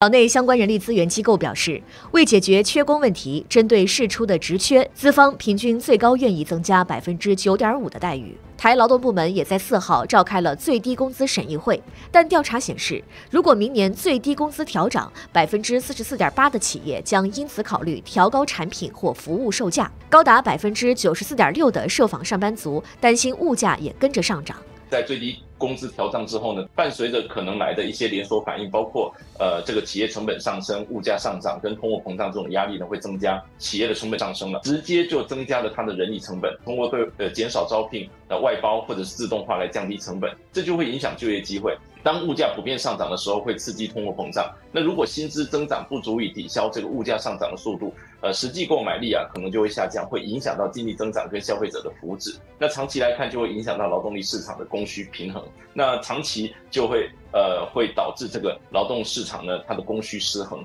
岛内相关人力资源机构表示，为解决缺工问题，针对释出的职缺，资方平均最高愿意增加百分之九点五的待遇。台劳动部门也在四号召开了最低工资审议会，但调查显示，如果明年最低工资调涨，百分之四十四点八的企业将因此考虑调高产品或服务售价，高达百分之九十四点六的受访上班族担心物价也跟着上涨。在最低工资调涨之后呢，伴随着可能来的一些连锁反应，包括呃这个企业成本上升、物价上涨跟通货膨胀这种压力呢会增加，企业的成本上升了，直接就增加了它的人力成本，通过对呃减少招聘、呃外包或者是自动化来降低成本，这就会影响就业机会。当物价普遍上涨的时候，会刺激通货膨胀。那如果薪资增长不足以抵消这个物价上涨的速度，呃，实际购买力啊可能就会下降，会影响到经济增长跟消费者的福祉。那长期来看，就会影响到劳动力市场的供需平衡。那长期就会呃会导致这个劳动市场呢它的供需失衡。